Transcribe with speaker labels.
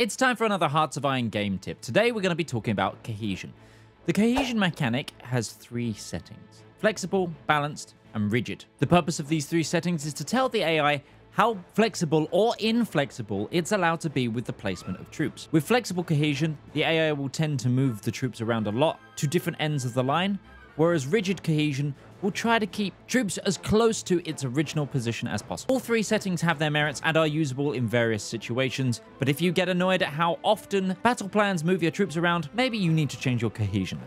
Speaker 1: It's time for another Hearts of Iron game tip. Today we're going to be talking about cohesion. The cohesion mechanic has three settings. Flexible, balanced, and rigid. The purpose of these three settings is to tell the AI how flexible or inflexible it's allowed to be with the placement of troops. With flexible cohesion, the AI will tend to move the troops around a lot to different ends of the line, whereas rigid cohesion will try to keep troops as close to its original position as possible. All three settings have their merits and are usable in various situations, but if you get annoyed at how often battle plans move your troops around, maybe you need to change your cohesion.